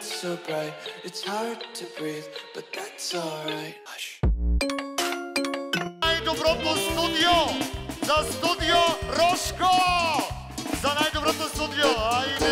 lights so bright, it's hard to breathe, but that's alright. Hush. Najdobroto studio! Za studio Roshko! Za najdobroto studio! Ajde!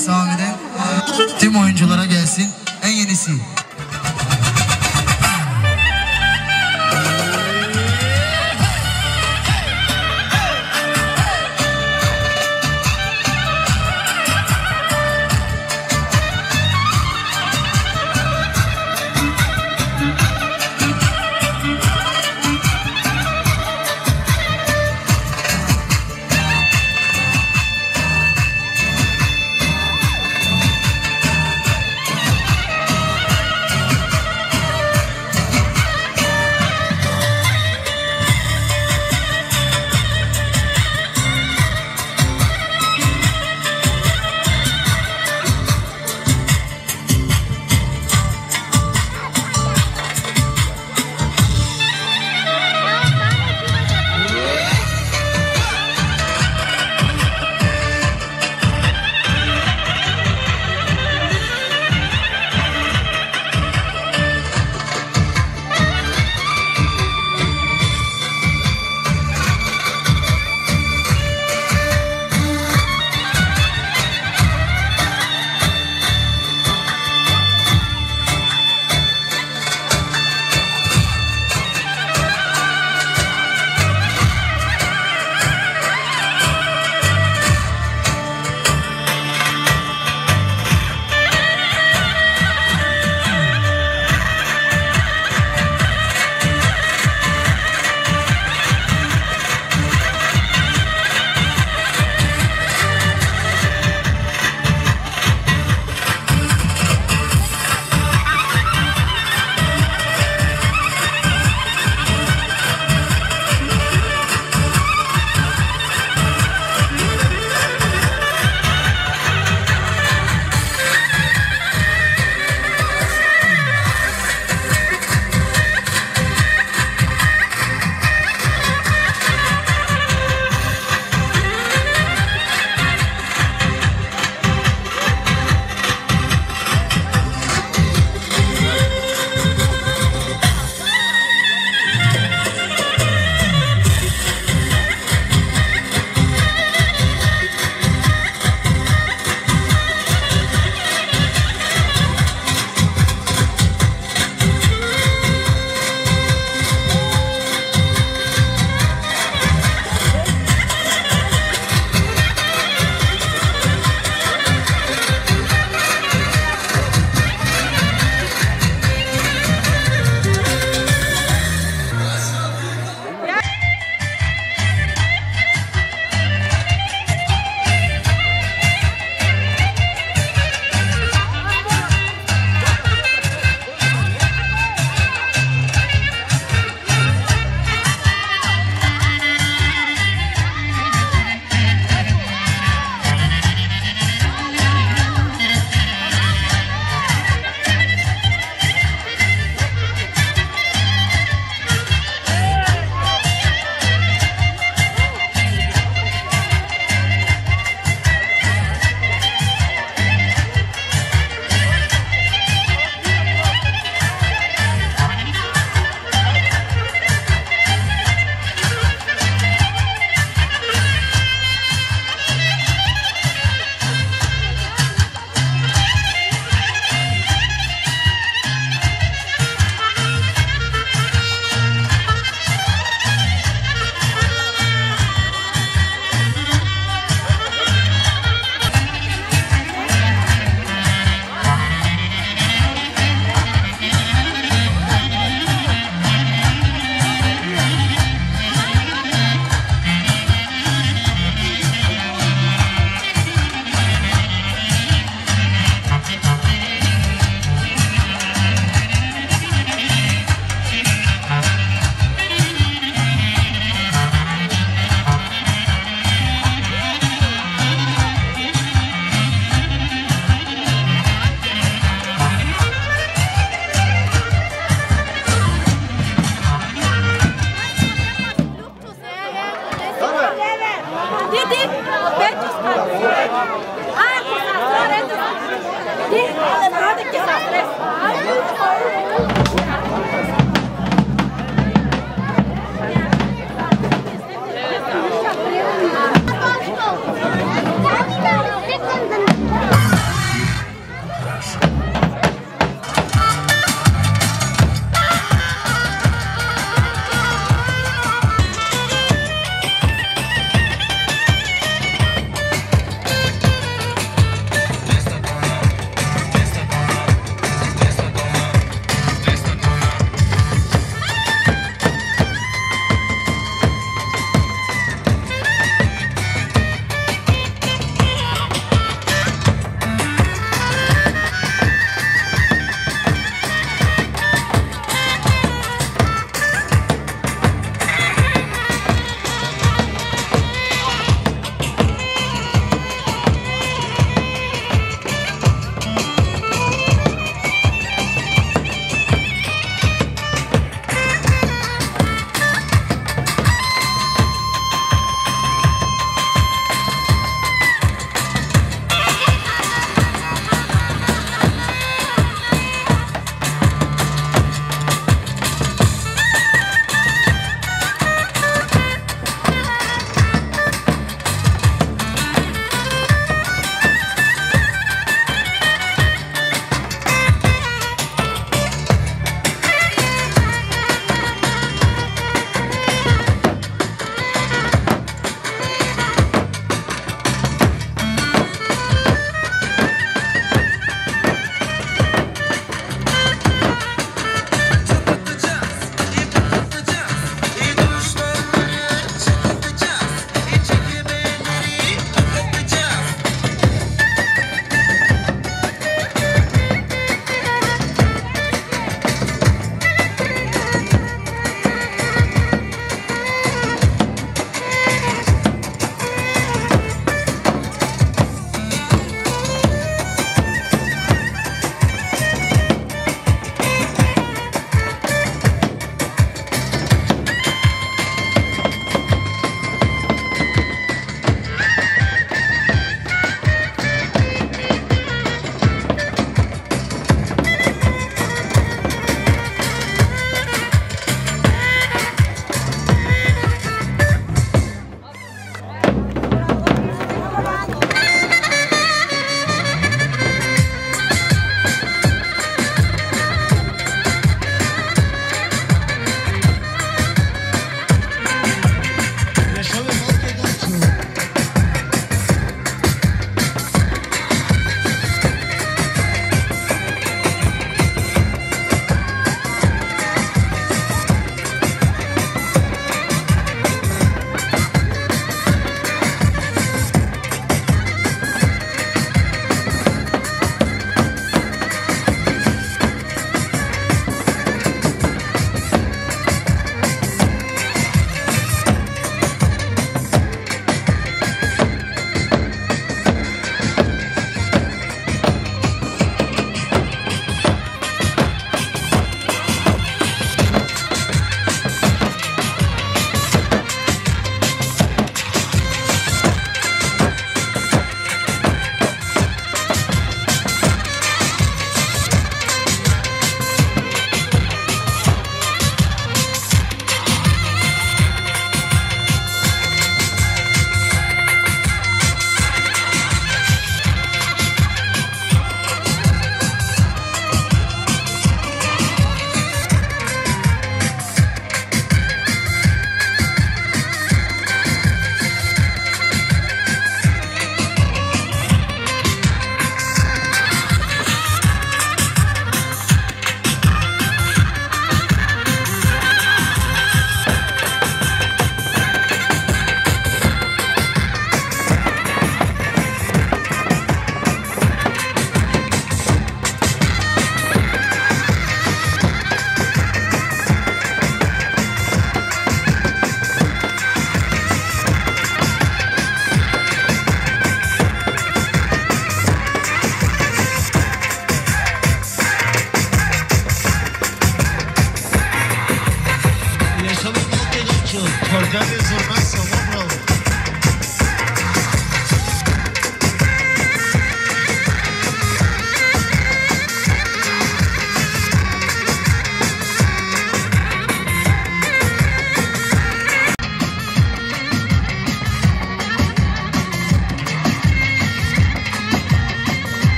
Sami'den tüm oyunculara gelsin. En yenisi.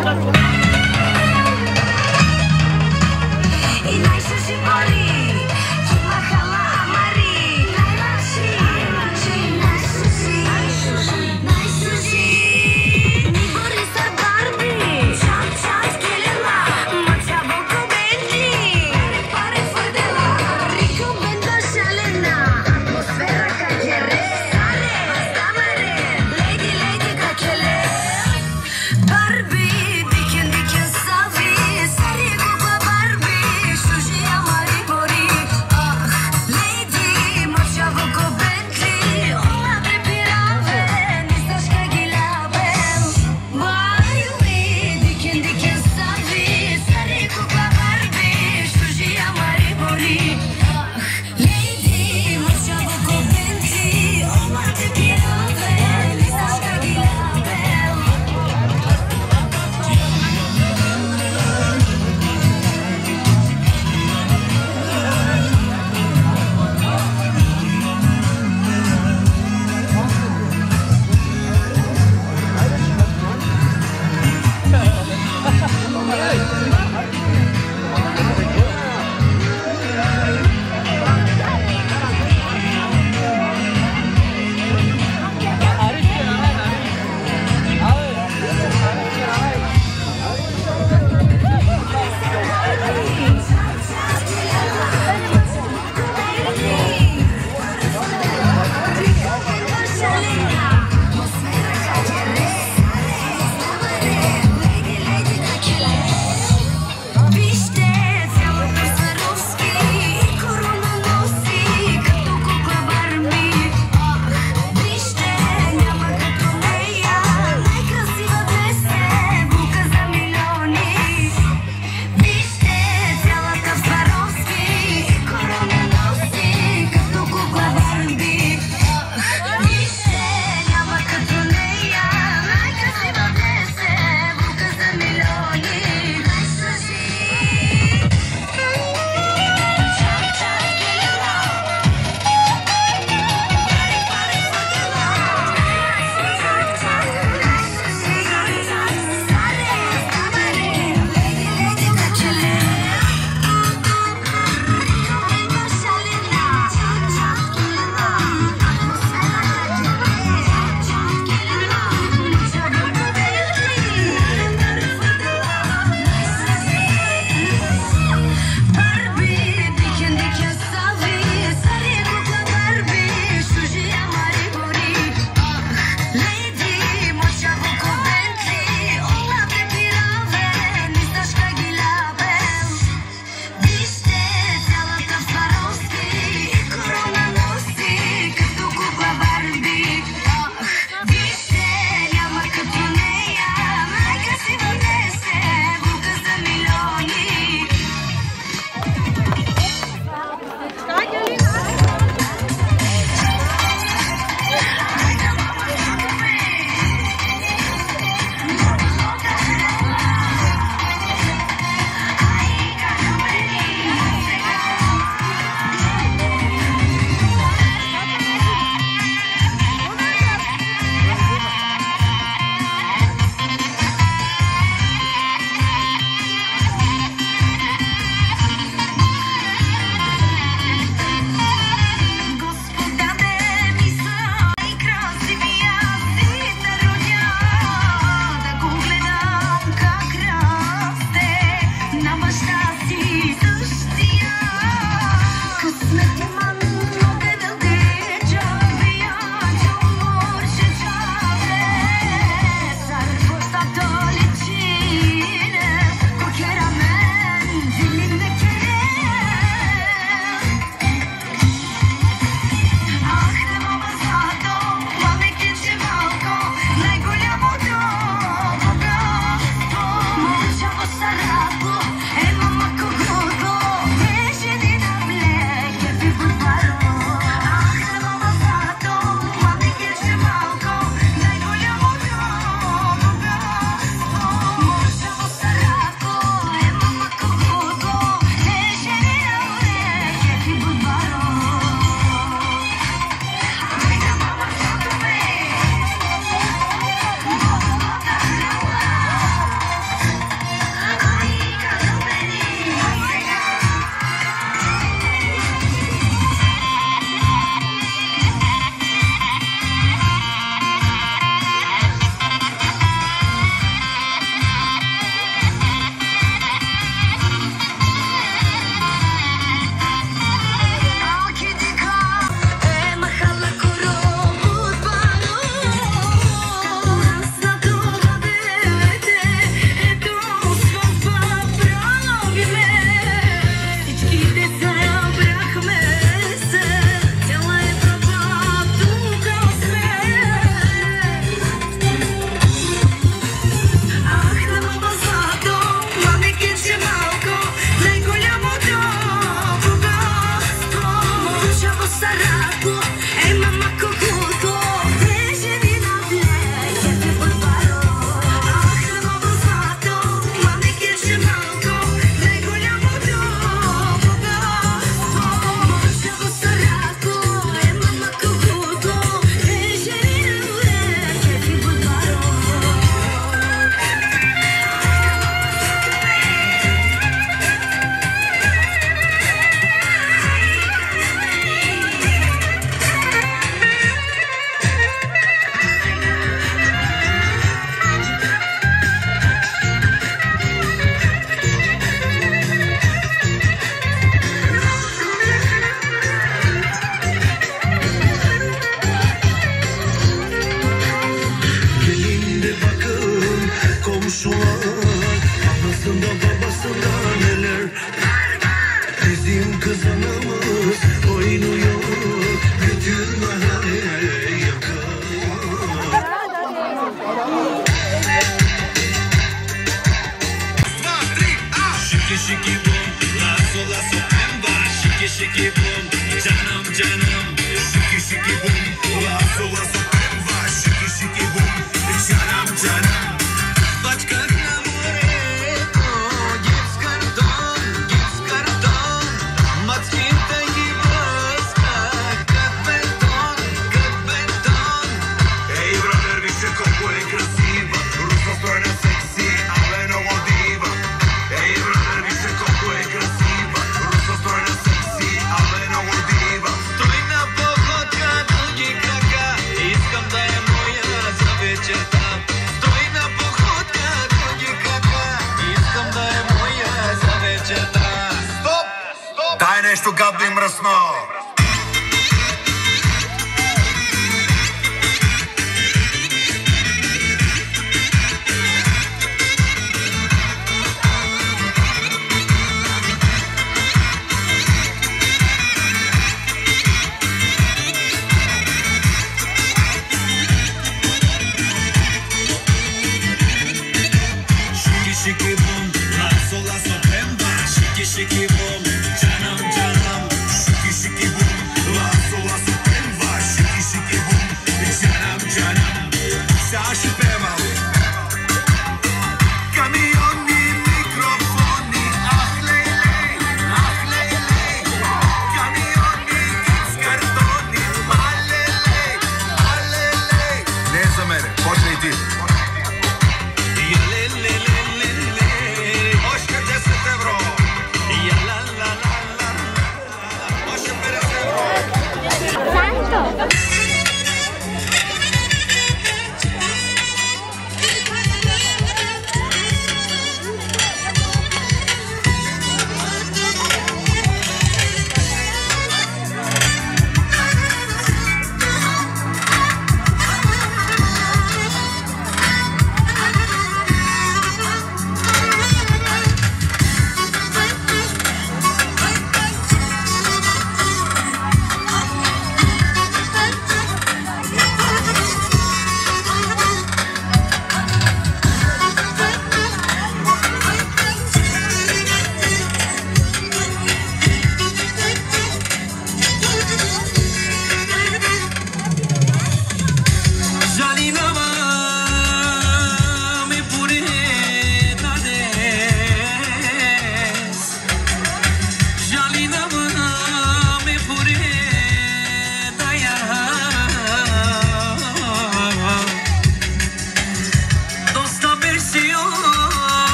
Gracias.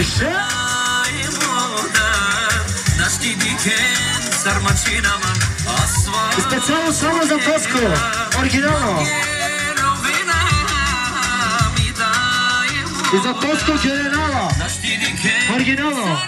Ішай вода, наш дідікен, стармачинама, асфальт. Спеціально саме за Тоску, оригінально. І за Тоску оригінально. Оригінально.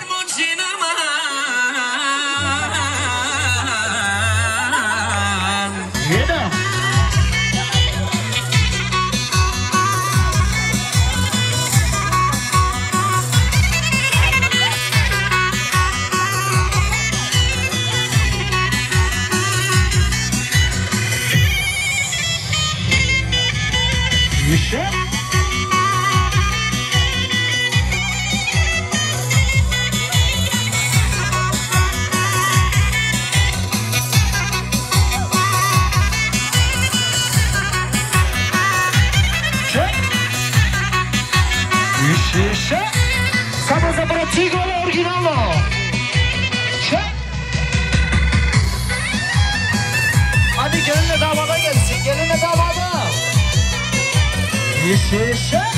Xê.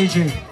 DJ.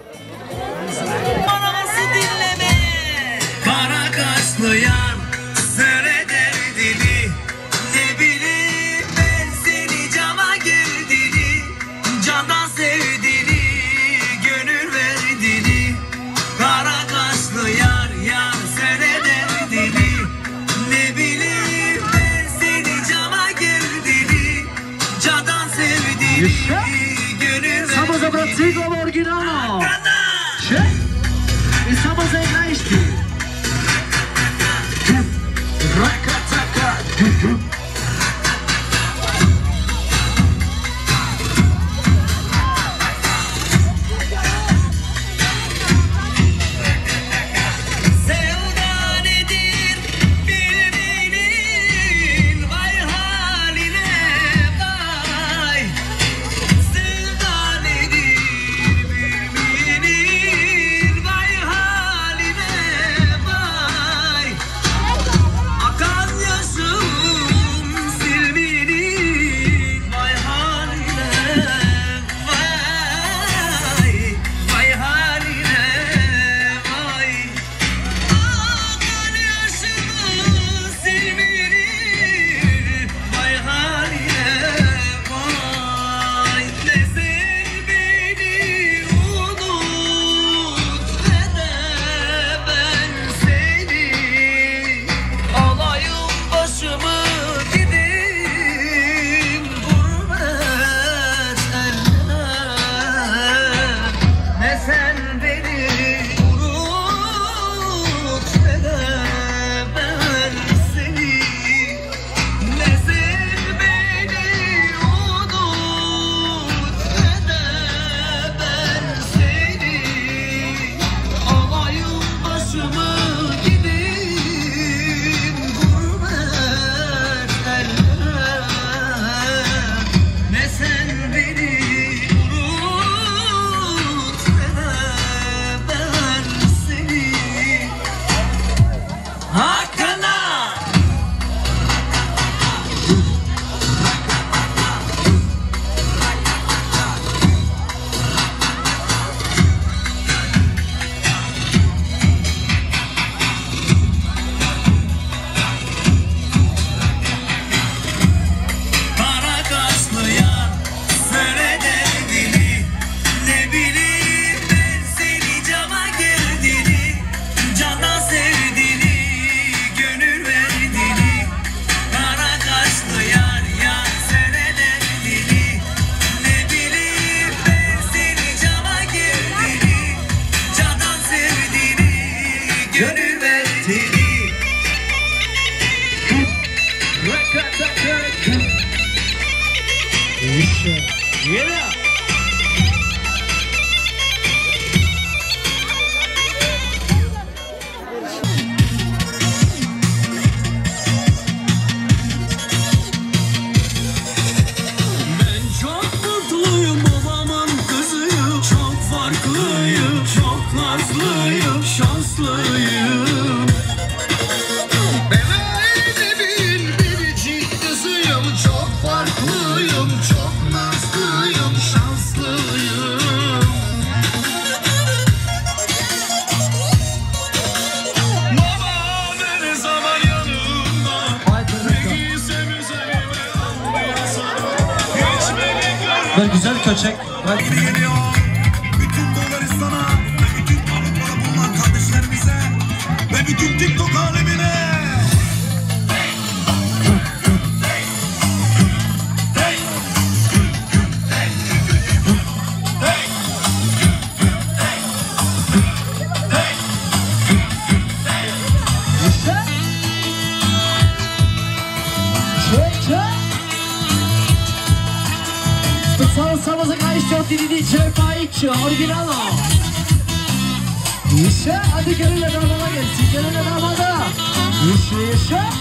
Check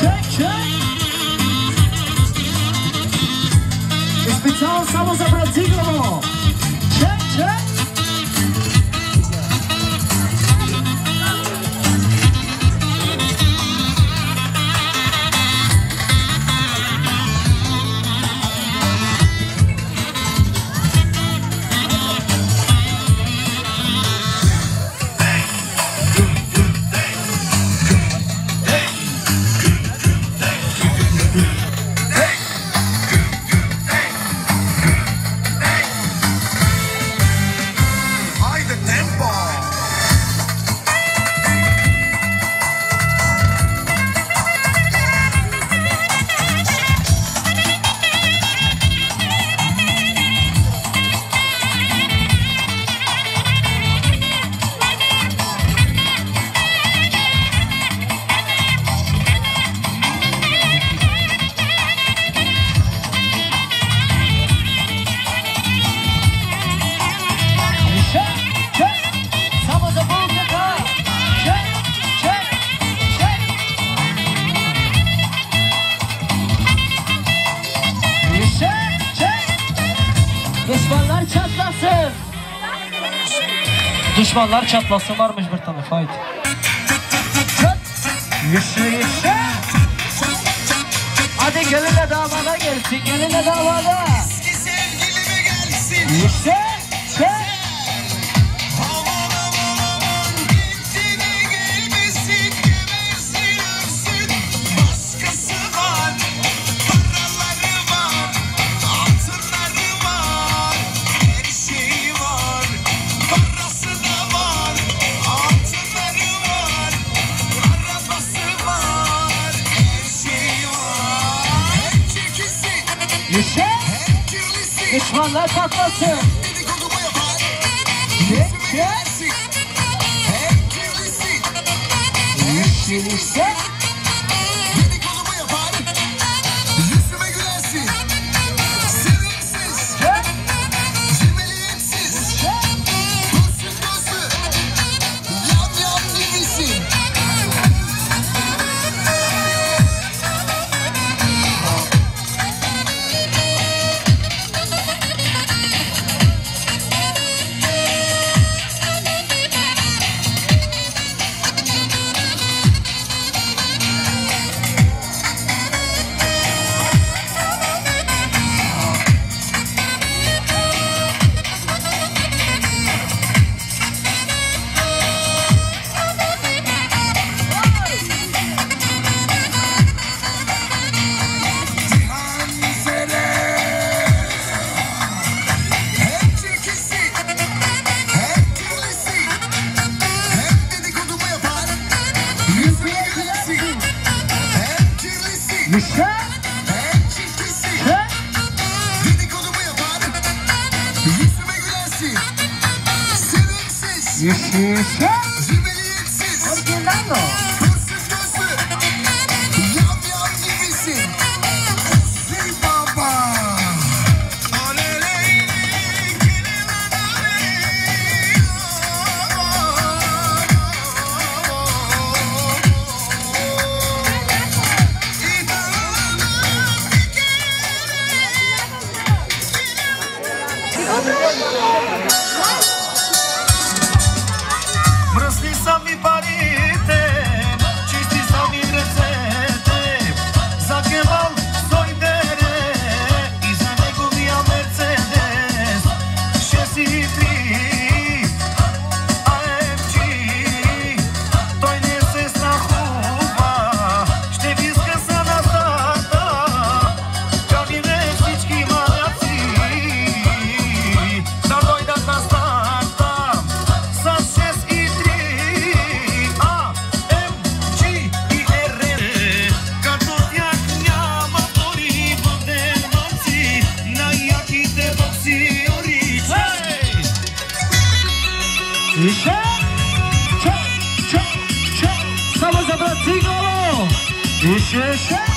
check! shake. Samo za Brazilovo. Düşmanlar çatlasınlarmış bir tane fight. Yışı yışı. Hadi gelin de damada gelsin. Gelin de damada. Watch. Jeszcze,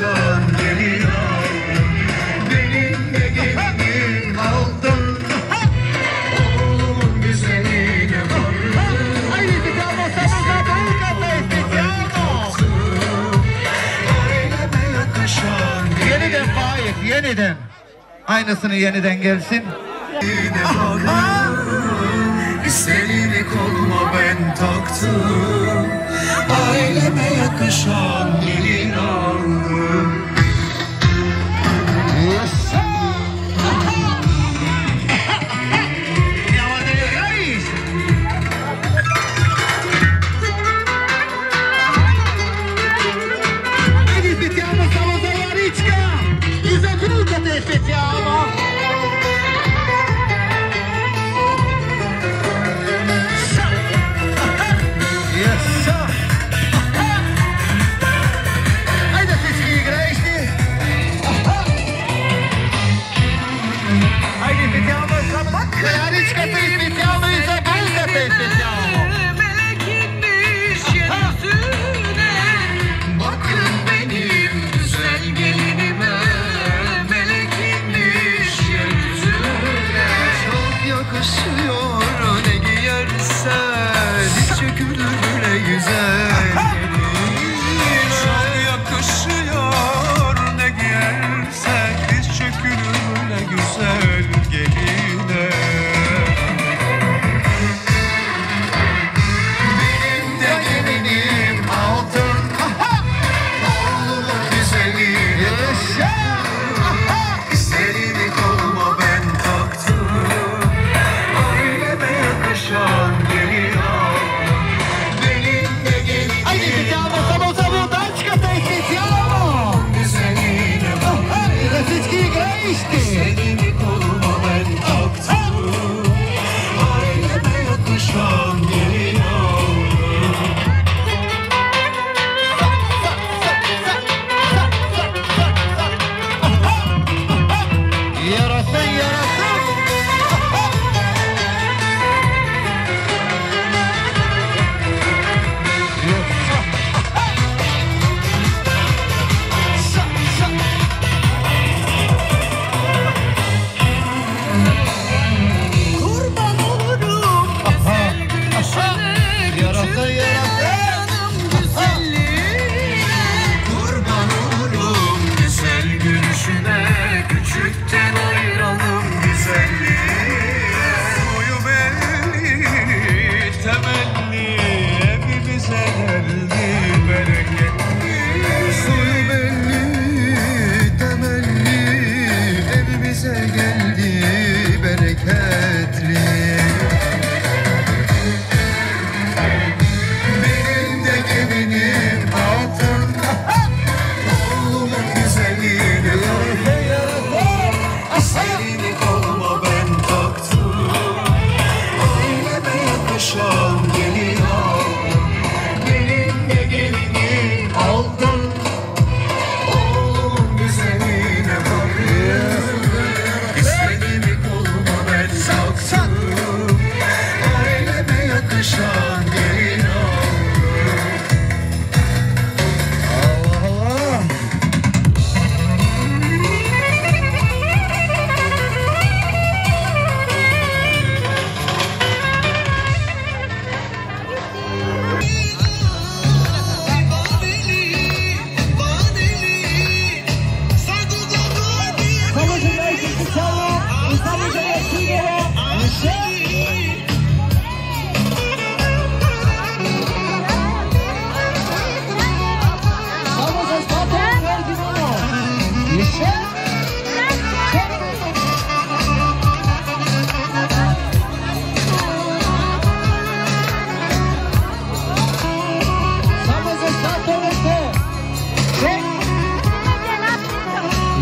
akşam geliyor. Benim de gelinim altın Oğlumun güzeline Yeniden Faik, yeniden. Aynısını yeniden gelsin. Seni koluma ben taktım. Aileme yakışan gelin ağır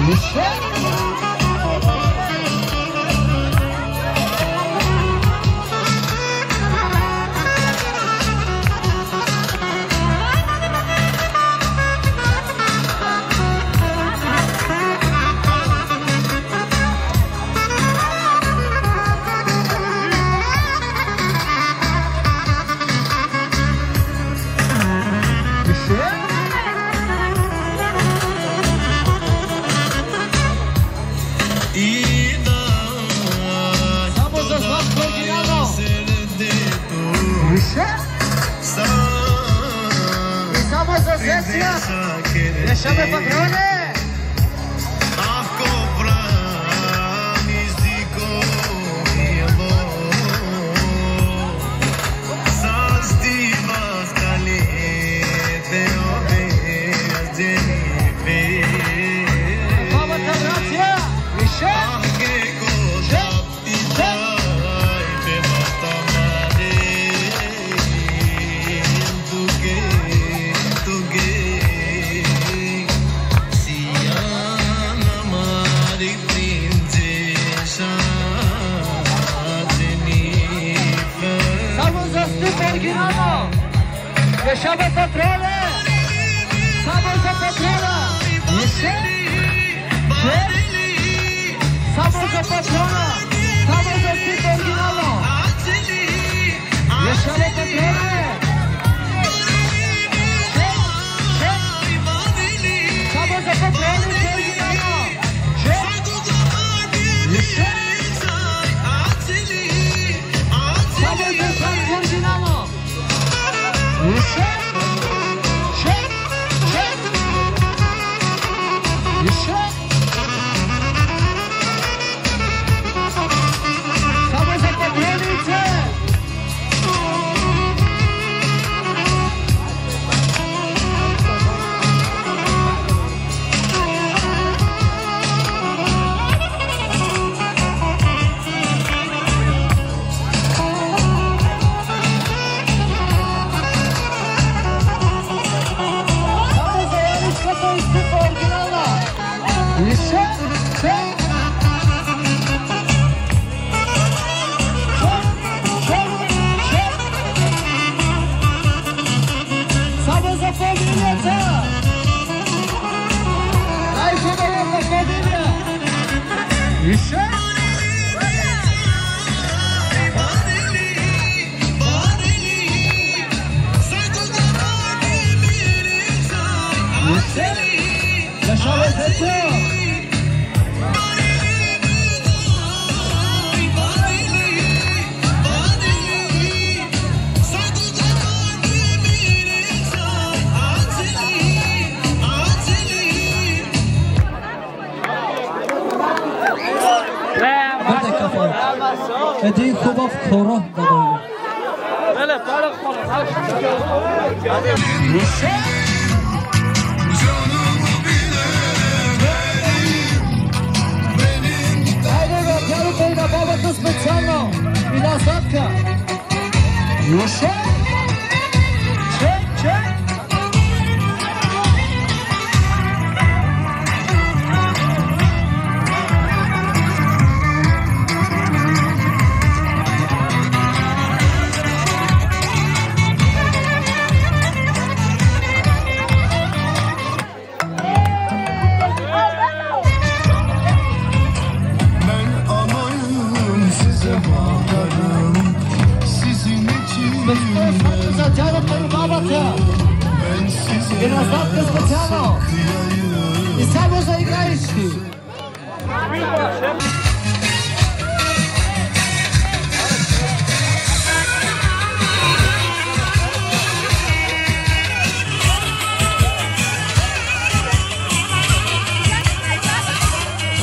Música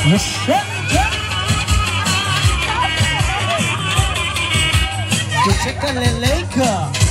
Crescendo. Chica Lelenka.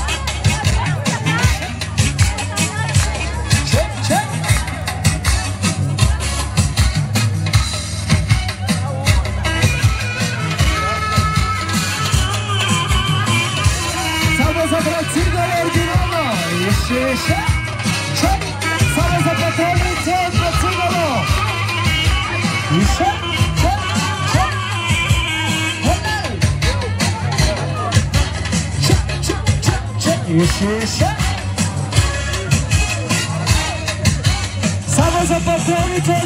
Yes, yes. Samo za patroni, to je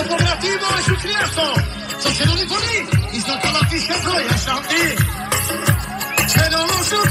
alternativa è successo. Sono con lì, mi sono la fisca con la champagne. Se non lo so